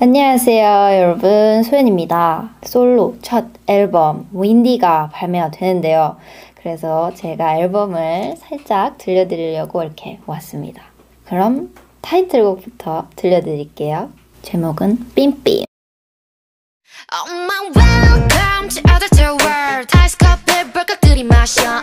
안녕하세요 여러분. 소연입니다. 솔로 첫 앨범 윈디가 발매가 되는데요. 그래서 제가 앨범을 살짝 들려드리려고 이렇게 왔습니다. 그럼 타이틀곡부터 들려드릴게요. 제목은 삠삠 Oh my welcome to other world. 다이스 커피 벌컥 들이마셔. uh.